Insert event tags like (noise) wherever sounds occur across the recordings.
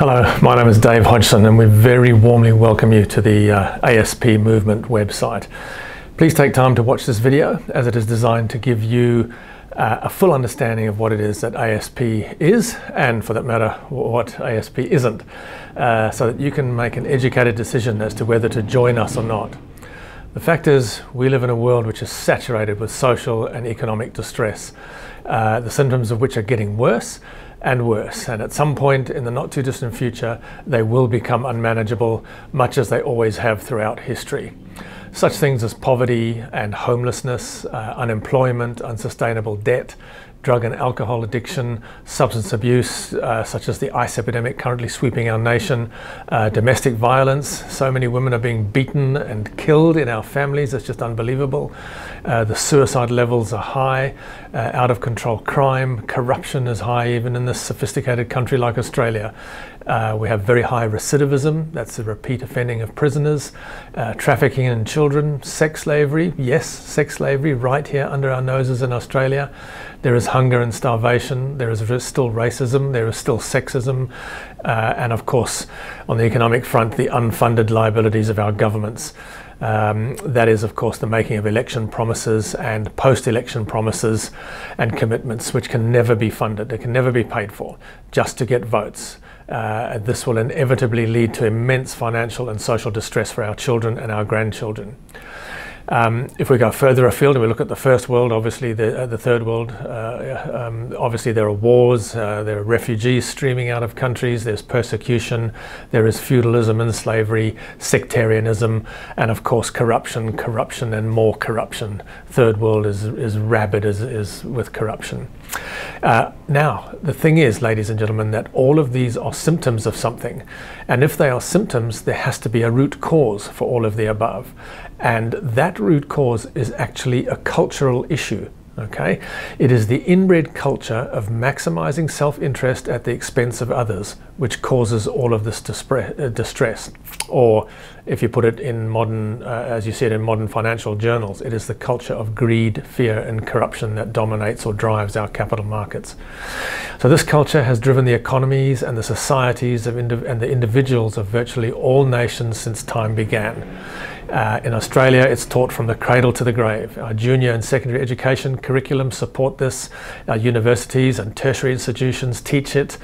Hello, my name is Dave Hodgson and we very warmly welcome you to the uh, ASP Movement website. Please take time to watch this video as it is designed to give you uh, a full understanding of what it is that ASP is and for that matter what ASP isn't uh, so that you can make an educated decision as to whether to join us or not. The fact is we live in a world which is saturated with social and economic distress, uh, the symptoms of which are getting worse and worse. And at some point in the not too distant future, they will become unmanageable, much as they always have throughout history. Such things as poverty and homelessness, uh, unemployment, unsustainable debt, drug and alcohol addiction, substance abuse, uh, such as the ice epidemic currently sweeping our nation, uh, domestic violence. So many women are being beaten and killed in our families. It's just unbelievable. Uh, the suicide levels are high, uh, out of control crime, corruption is high, even in this sophisticated country like Australia. Uh, we have very high recidivism, that's the repeat offending of prisoners, uh, trafficking in children, sex slavery, yes, sex slavery right here under our noses in Australia. There is hunger and starvation, there is still racism, there is still sexism, uh, and of course, on the economic front, the unfunded liabilities of our governments. Um, that is, of course, the making of election promises and post election promises and commitments which can never be funded, they can never be paid for, just to get votes. Uh, this will inevitably lead to immense financial and social distress for our children and our grandchildren. Um, if we go further afield and we look at the first world, obviously the, uh, the third world, uh, um, obviously there are wars, uh, there are refugees streaming out of countries, there's persecution, there is feudalism and slavery, sectarianism, and of course corruption, corruption and more corruption. Third world is, is rabid as is with corruption. Uh, now, the thing is, ladies and gentlemen, that all of these are symptoms of something. And if they are symptoms, there has to be a root cause for all of the above. And that root cause is actually a cultural issue. Okay, it is the inbred culture of maximizing self-interest at the expense of others, which causes all of this uh, distress. Or, if you put it in modern, uh, as you said in modern financial journals, it is the culture of greed, fear, and corruption that dominates or drives our capital markets. So this culture has driven the economies and the societies of and the individuals of virtually all nations since time began. Uh, in Australia, it's taught from the cradle to the grave. Our junior and secondary education curriculum support this. Our universities and tertiary institutions teach it.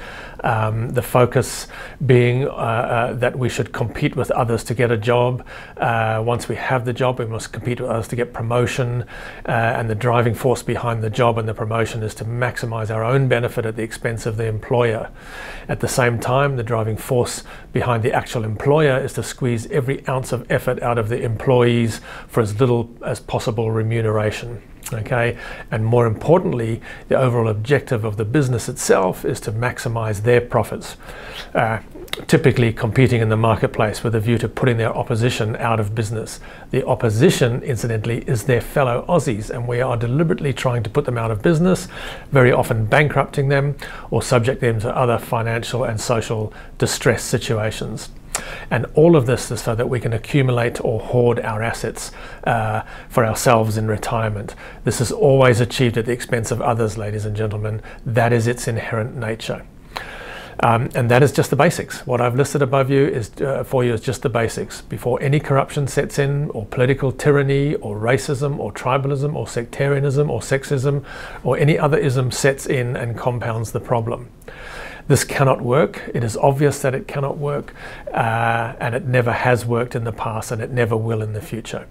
Um, the focus being uh, uh, that we should compete with others to get a job. Uh, once we have the job, we must compete with others to get promotion. Uh, and the driving force behind the job and the promotion is to maximize our own benefit at the expense of the employer. At the same time, the driving force behind the actual employer is to squeeze every ounce of effort out of the employees for as little as possible remuneration okay? And more importantly the overall objective of the business itself is to maximize their profits uh, typically competing in the marketplace with a view to putting their opposition out of business. The opposition incidentally is their fellow aussies and we are deliberately trying to put them out of business very often bankrupting them or subject them to other financial and social distress situations and all of this is so that we can accumulate or hoard our assets uh, for ourselves in retirement. This is always achieved at the expense of others, ladies and gentlemen. That is its inherent nature. Um, and that is just the basics. What I've listed above you is uh, for you is just the basics. Before any corruption sets in, or political tyranny, or racism, or tribalism, or sectarianism, or sexism, or any other ism sets in and compounds the problem. This cannot work. It is obvious that it cannot work, uh, and it never has worked in the past, and it never will in the future.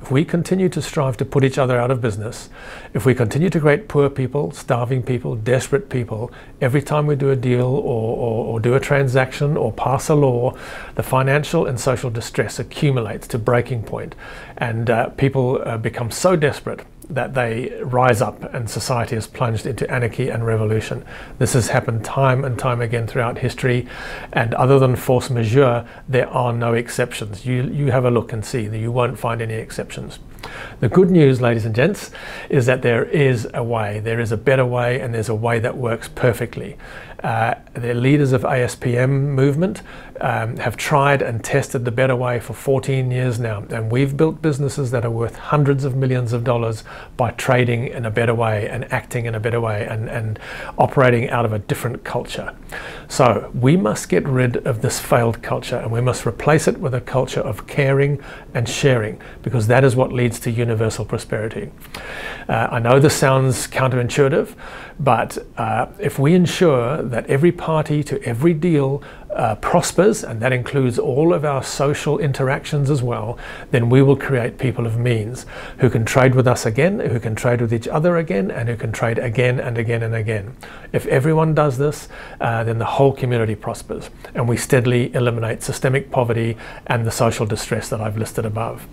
If we continue to strive to put each other out of business, if we continue to create poor people, starving people, desperate people, every time we do a deal or, or, or do a transaction or pass a law, the financial and social distress accumulates to breaking point, and uh, people uh, become so desperate that they rise up and society is plunged into anarchy and revolution. This has happened time and time again throughout history, and other than force majeure, there are no exceptions. You, you have a look and see that you won't find any exceptions. The good news, ladies and gents, is that there is a way. There is a better way, and there's a way that works perfectly. Uh, the leaders of ASPM movement um, have tried and tested the better way for 14 years now, and we've built businesses that are worth hundreds of millions of dollars by trading in a better way and acting in a better way and, and operating out of a different culture. So we must get rid of this failed culture and we must replace it with a culture of caring and sharing because that is what leads to universal prosperity. Uh, I know this sounds counterintuitive, but uh, if we ensure that every party to every deal uh, prospers, and that includes all of our social interactions as well, then we will create people of means who can trade with us again, who can trade with each other again, and who can trade again and again and again. If everyone does this, uh, then the whole community prospers, and we steadily eliminate systemic poverty and the social distress that I've listed above.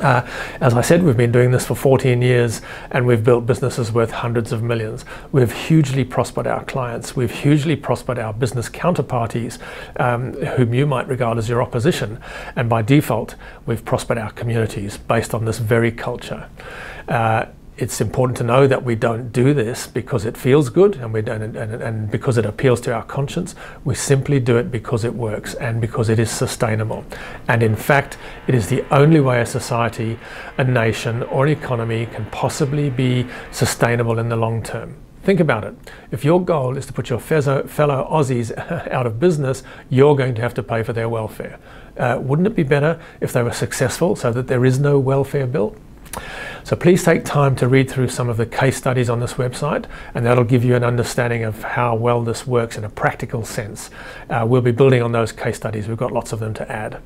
Uh, as I said, we've been doing this for 14 years and we've built businesses worth hundreds of millions. We've hugely prospered our clients. We've hugely prospered our business counterparties, um, whom you might regard as your opposition. And by default, we've prospered our communities based on this very culture. Uh, it's important to know that we don't do this because it feels good and, we and, and, and, because it appeals to our conscience. We simply do it because it works and because it is sustainable. And in fact, it is the only way a society, a nation, or an economy can possibly be sustainable in the long term. Think about it. If your goal is to put your fellow Aussies (laughs) out of business, you're going to have to pay for their welfare. Uh, wouldn't it be better if they were successful so that there is no welfare bill? So please take time to read through some of the case studies on this website and that'll give you an understanding of how well this works in a practical sense. Uh, we'll be building on those case studies. We've got lots of them to add.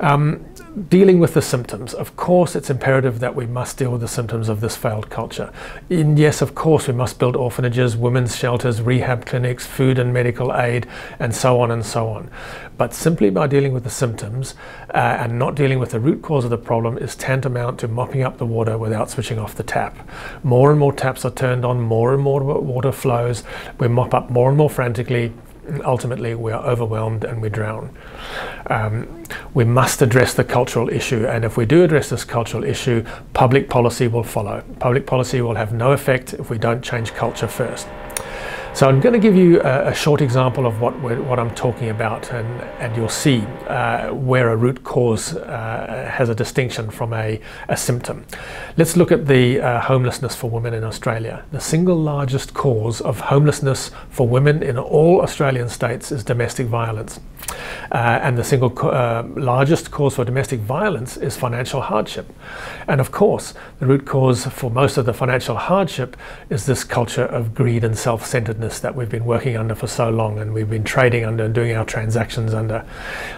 Um, dealing with the symptoms. Of course, it's imperative that we must deal with the symptoms of this failed culture. And yes, of course, we must build orphanages, women's shelters, rehab clinics, food and medical aid, and so on and so on. But simply by dealing with the symptoms uh, and not dealing with the root cause of the problem is tantamount to mopping up the water without switching off the tap. More and more taps are turned on, more and more water flows. We mop up more and more frantically, ultimately we are overwhelmed and we drown. Um, we must address the cultural issue and if we do address this cultural issue, public policy will follow. Public policy will have no effect if we don't change culture first. So I'm going to give you a, a short example of what, what I'm talking about and, and you'll see uh, where a root cause uh, has a distinction from a, a symptom. Let's look at the uh, homelessness for women in Australia. The single largest cause of homelessness for women in all Australian states is domestic violence. Uh, and the single uh, largest cause for domestic violence is financial hardship. And of course, the root cause for most of the financial hardship is this culture of greed and self-centeredness that we've been working under for so long and we've been trading under and doing our transactions under.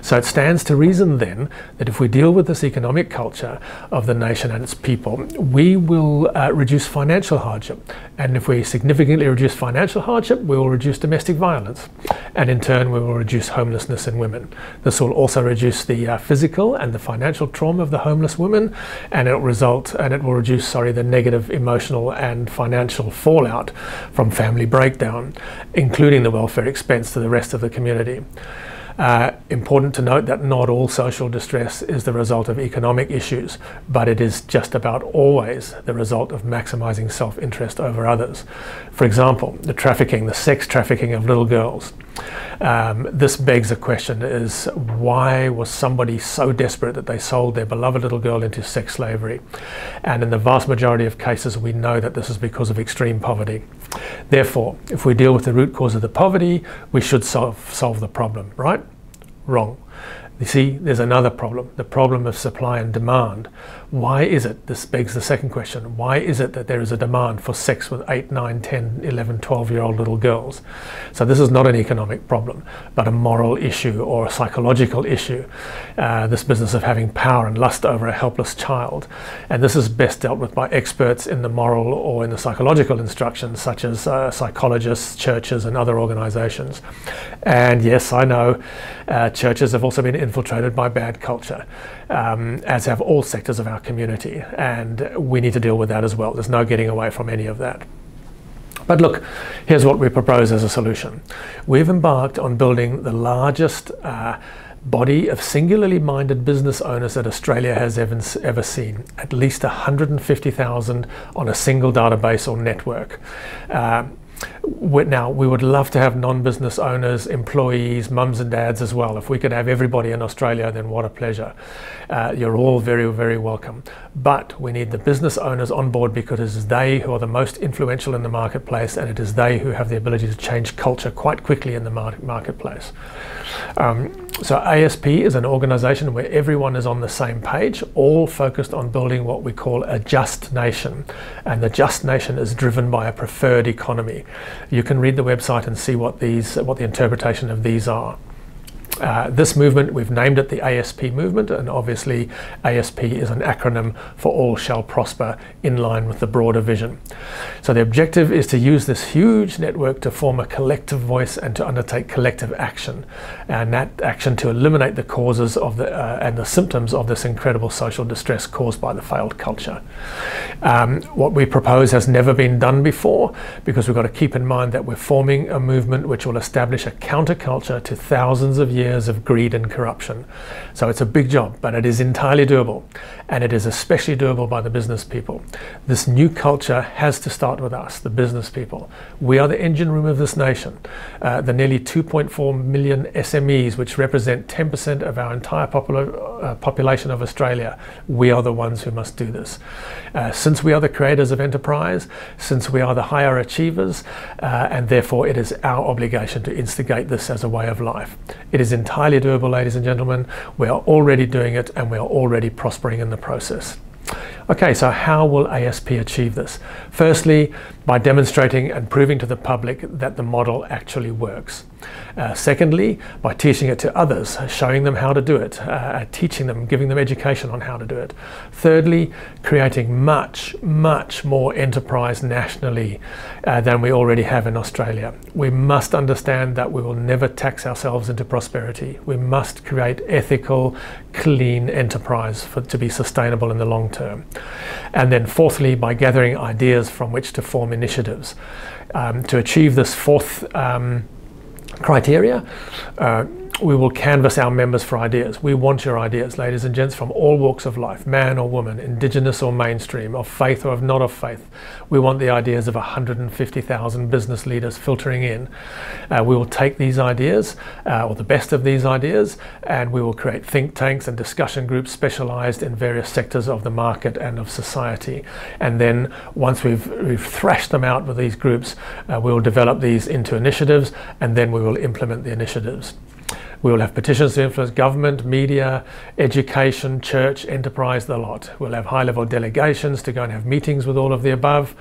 So it stands to reason then that if we deal with this economic culture of the nation and its people, we will uh, reduce financial hardship. And if we significantly reduce financial hardship, we will reduce domestic violence. And in turn, we will reduce homelessness in women. This will also reduce the uh, physical and the financial trauma of the homeless women, and it will result and it will reduce, sorry, the negative emotional and financial fallout from family breakdown, including the welfare expense to the rest of the community. Uh, important to note that not all social distress is the result of economic issues, but it is just about always the result of maximizing self-interest over others. For example, the trafficking, the sex trafficking of little girls. Um, this begs a question is why was somebody so desperate that they sold their beloved little girl into sex slavery? And in the vast majority of cases, we know that this is because of extreme poverty. Therefore, if we deal with the root cause of the poverty, we should solve, solve the problem, right? Wrong. You see, there's another problem, the problem of supply and demand. Why is it, this begs the second question, why is it that there is a demand for sex with 8, 9, 10, 11, 12 year old little girls? So this is not an economic problem, but a moral issue or a psychological issue. Uh, this business of having power and lust over a helpless child. And this is best dealt with by experts in the moral or in the psychological instructions, such as uh, psychologists, churches, and other organizations. And yes, I know uh, churches have also been infiltrated by bad culture, um, as have all sectors of our community. And we need to deal with that as well. There's no getting away from any of that. But look, here's what we propose as a solution. We've embarked on building the largest uh, body of singularly minded business owners that Australia has ever, ever seen, at least 150,000 on a single database or network. Uh, now, we would love to have non business owners, employees, mums and dads as well. If we could have everybody in Australia, then what a pleasure. Uh, you're all very, very welcome. But we need the business owners on board because it is they who are the most influential in the marketplace and it is they who have the ability to change culture quite quickly in the mar- marketplace. Um, so, ASP is an organization where everyone is on the same page, all focused on building what we call a just nation. And the just nation is driven by a preferred economy. You can read the website and see what these, what the interpretation of these are. Uh, this movement, we've named it the ASP movement, and obviously ASP is an acronym for All Shall Prosper in line with the broader vision. So the objective is to use this huge network to form a collective voice and to undertake collective action, and that action to eliminate the causes of the uh, and the symptoms of this incredible social distress caused by the failed culture. Um, what we propose has never been done before because we've got to keep in mind that we're forming a movement which will establish a counterculture to thousands of years years of greed and corruption. So it's a big job, but it is entirely doable. And it is especially doable by the business people. This new culture has to start with us, the business people. We are the engine room of this nation. Uh, the nearly 2.4 million SMEs, which represent 10% of our entire popula- uh, population of Australia, we are the ones who must do this. Uh, since we are the creators of enterprise, since we are the higher achievers, uh, and therefore it is our obligation to instigate this as a way of life. It is entirely doable, ladies and gentlemen. We are already doing it and we are already prospering in the process. Okay, so how will ASP achieve this? Firstly, by demonstrating and proving to the public that the model actually works. Uh, secondly, by teaching it to others, showing them how to do it, uh, teaching them, giving them education on how to do it. Thirdly, creating much, much more enterprise nationally uh, than we already have in Australia. We must understand that we will never tax ourselves into prosperity. We must create ethical, clean enterprise for, to be sustainable in the long term. And then, fourthly, by gathering ideas from which to form initiatives. Um, to achieve this fourth um, criteria, uh, we will canvass our members for ideas. We want your ideas, ladies and gents, from all walks of life, man or woman, indigenous or mainstream, of faith or of not of faith. We want the ideas of 150,000 business leaders filtering in. Uh, we will take these ideas, uh, or the best of these ideas, and we will create think tanks and discussion groups specialized in various sectors of the market and of society. And then once we've, we've thrashed them out with these groups, uh, we will develop these into initiatives, and then we will implement the initiatives. We will have petitions to influence government, media, education, church, enterprise, the lot. We'll have high level delegations to go and have meetings with all of the above.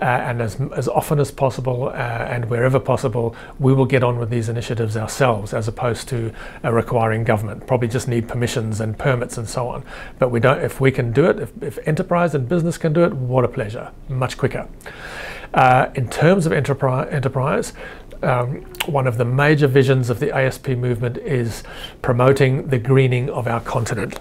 Uh, and as, as often as possible uh, and wherever possible, we will get on with these initiatives ourselves as opposed to uh, requiring government. Probably just need permissions and permits and so on. But we don't, if we can do it, if, if enterprise and business can do it, what a pleasure, much quicker. Uh, in terms of enterprise, enterprise um, one of the major visions of the ASP movement is promoting the greening of our continent.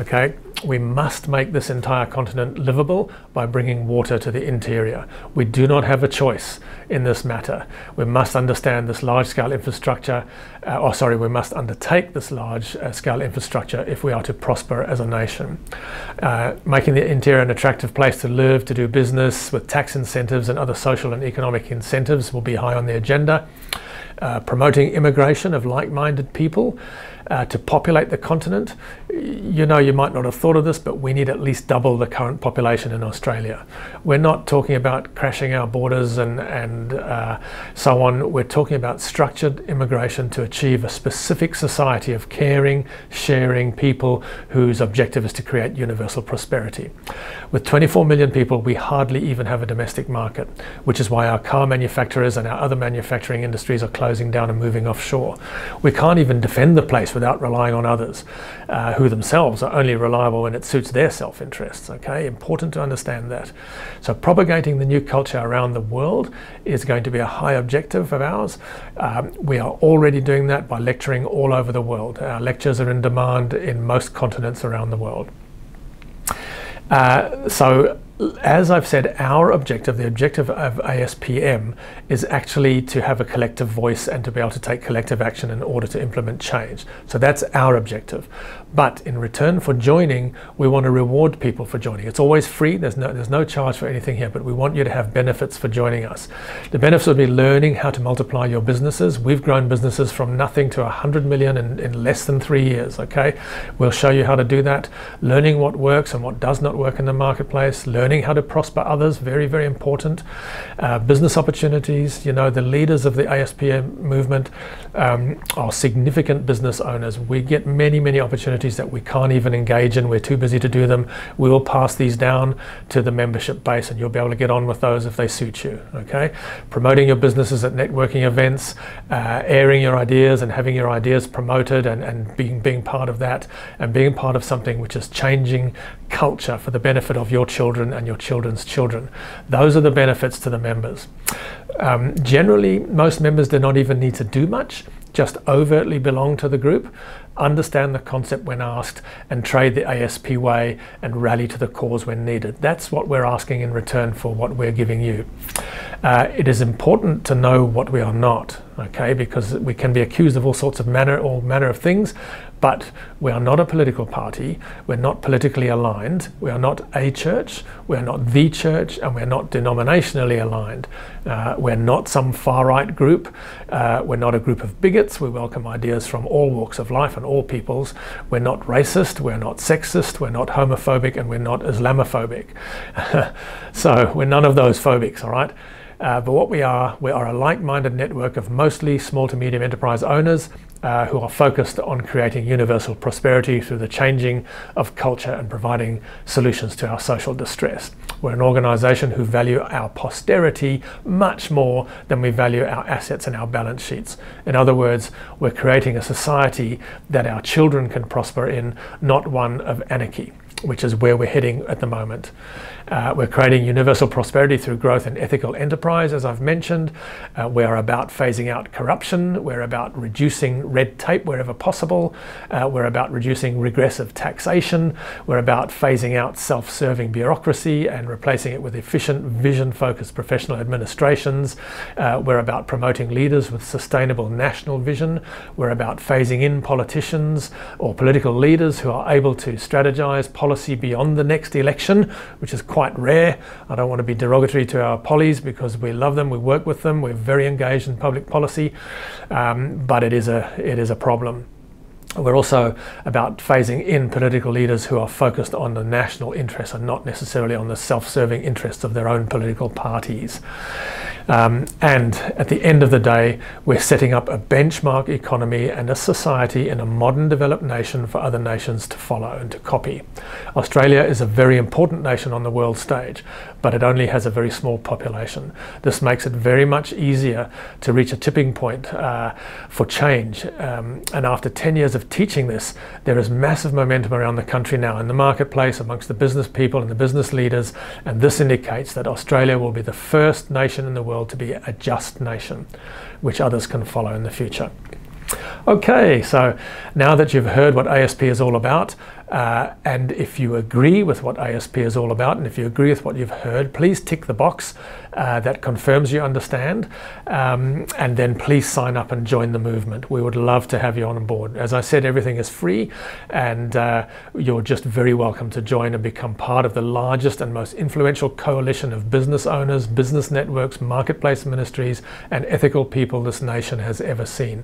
Okay, we must make this entire continent livable by bringing water to the interior. We do not have a choice in this matter. We must understand this large scale infrastructure, uh, or sorry, we must undertake this large uh, scale infrastructure if we are to prosper as a nation. Uh, making the interior an attractive place to live, to do business with tax incentives and other social and economic incentives will be high on the agenda. Uh, promoting immigration of like minded people uh, to populate the continent. You know, you might not have thought of this, but we need at least double the current population in Australia. We're not talking about crashing our borders and, and uh, so on. We're talking about structured immigration to achieve a specific society of caring, sharing people whose objective is to create universal prosperity. With 24 million people, we hardly even have a domestic market, which is why our car manufacturers and our other manufacturing industries are closing down and moving offshore. We can't even defend the place without relying on others uh, who themselves are only reliable when it suits their self interests. Okay, important to understand that. So, propagating the new culture around the world is going to be a high objective of ours. Um, we are already doing that by lecturing all over the world. Our lectures are in demand in most continents around the world. Uh, so as I've said, our objective, the objective of ASPM, is actually to have a collective voice and to be able to take collective action in order to implement change. So that's our objective. But in return for joining, we want to reward people for joining. It's always free. There's no there's no charge for anything here, but we want you to have benefits for joining us. The benefits would be learning how to multiply your businesses. We've grown businesses from nothing to 100 million in, in less than three years. Okay, we'll show you how to do that. Learning what works and what does not work in the marketplace. Learning how to prosper others. Very very important. Uh, business opportunities. You know the leaders of the ASPM movement um, are significant business owners. We get many many opportunities that we can't even engage in, we're too busy to do them, we will pass these down to the membership base and you'll be able to get on with those if they suit you. Okay? Promoting your businesses at networking events, uh, airing your ideas and having your ideas promoted and, and being, being part of that and being part of something which is changing culture for the benefit of your children and your children's children. Those are the benefits to the members. Um, generally, most members do not even need to do much just overtly belong to the group, understand the concept when asked, and trade the ASP way and rally to the cause when needed. That's what we're asking in return for what we're giving you. Uh, it is important to know what we are not, okay, because we can be accused of all sorts of manner, all manner of things, but we are not a political party, we're not politically aligned, we are not a church, we're not the church, and we're not denominationally aligned. Uh, we're not some far right group, uh, we're not a group of bigots, we welcome ideas from all walks of life and all peoples. We're not racist, we're not sexist, we're not homophobic, and we're not Islamophobic. (laughs) so we're none of those phobics, all right? Uh, but what we are, we are a like-minded network of mostly small to medium enterprise owners uh, who are focused on creating universal prosperity through the changing of culture and providing solutions to our social distress. We're an organisation who value our posterity much more than we value our assets and our balance sheets. In other words, we're creating a society that our children can prosper in, not one of anarchy which is where we're heading at the moment. Uh, we're creating universal prosperity through growth and ethical enterprise, as I've mentioned. Uh, we're about phasing out corruption. We're about reducing red tape wherever possible. Uh, we're about reducing regressive taxation. We're about phasing out self serving bureaucracy and replacing it with efficient, vision focused professional administrations. Uh, we're about promoting leaders with sustainable national vision. We're about phasing in politicians or political leaders who are able to strategize policy beyond the next election, which is quite rare. I don't want to be derogatory to our pollies because we love them, we work with them, we're very engaged in public policy, um, but it is a it is a problem. We're also about phasing in political leaders who are focused on the national interest and not necessarily on the self serving interests of their own political parties. Um, and at the end of the day, we're setting up a benchmark economy and a society in a modern developed nation for other nations to follow and to copy. Australia is a very important nation on the world stage, but it only has a very small population. This makes it very much easier to reach a tipping point uh, for change. Um, and after 10 years of teaching this, there is massive momentum around the country now in the marketplace, amongst the business people and the business leaders. And this indicates that Australia will be the first nation in the world to be a just nation, which others can follow in the future. Okay, so now that you've heard what ASP is all about, uh, and if you agree with what ASP is all about, and if you agree with what you've heard, please tick the box uh, that confirms you understand, um, and then please sign up and join the movement. We would love to have you on board. As I said, everything is free, and uh, you're just very welcome to join and become part of the largest and most influential coalition of business owners, business networks, marketplace ministries, and ethical people this nation has ever seen.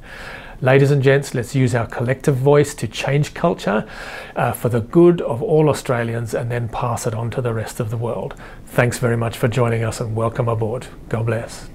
Ladies and gents, let's use our collective voice to change culture uh, for the good of all Australians and then pass it on to the rest of the world. Thanks very much for joining us and welcome aboard. God bless.